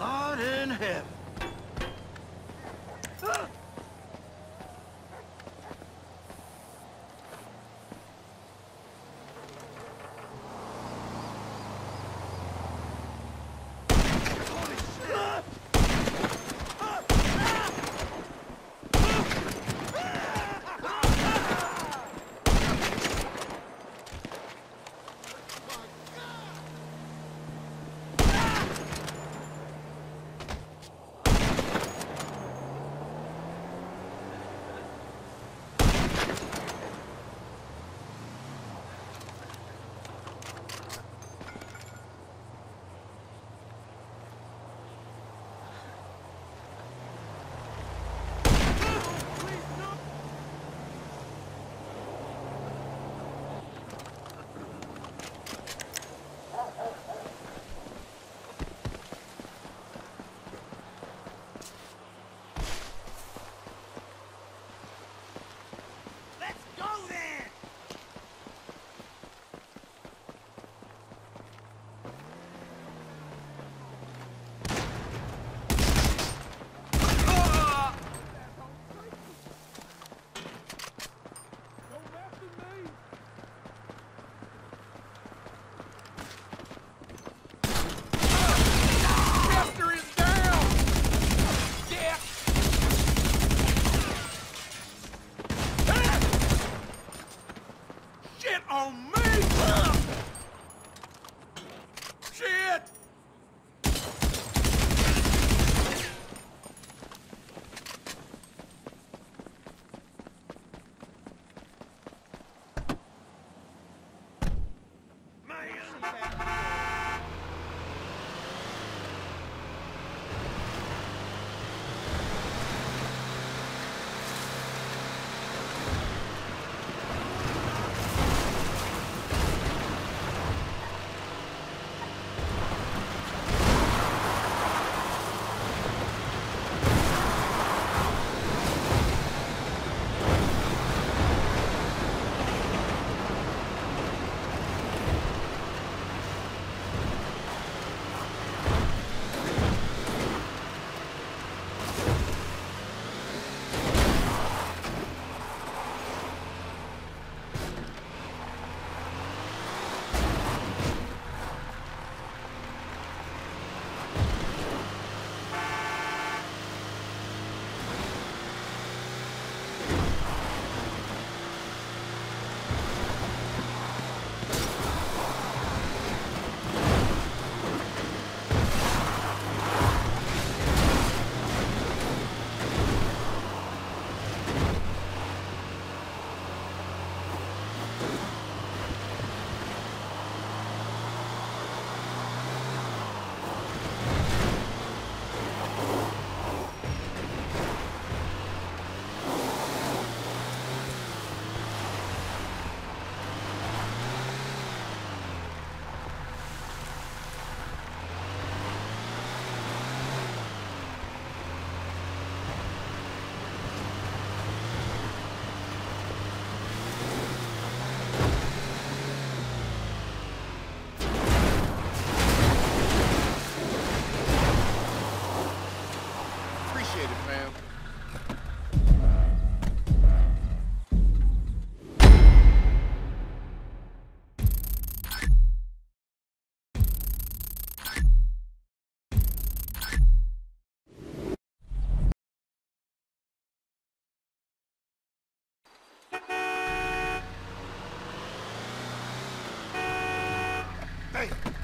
God in heaven. Hey,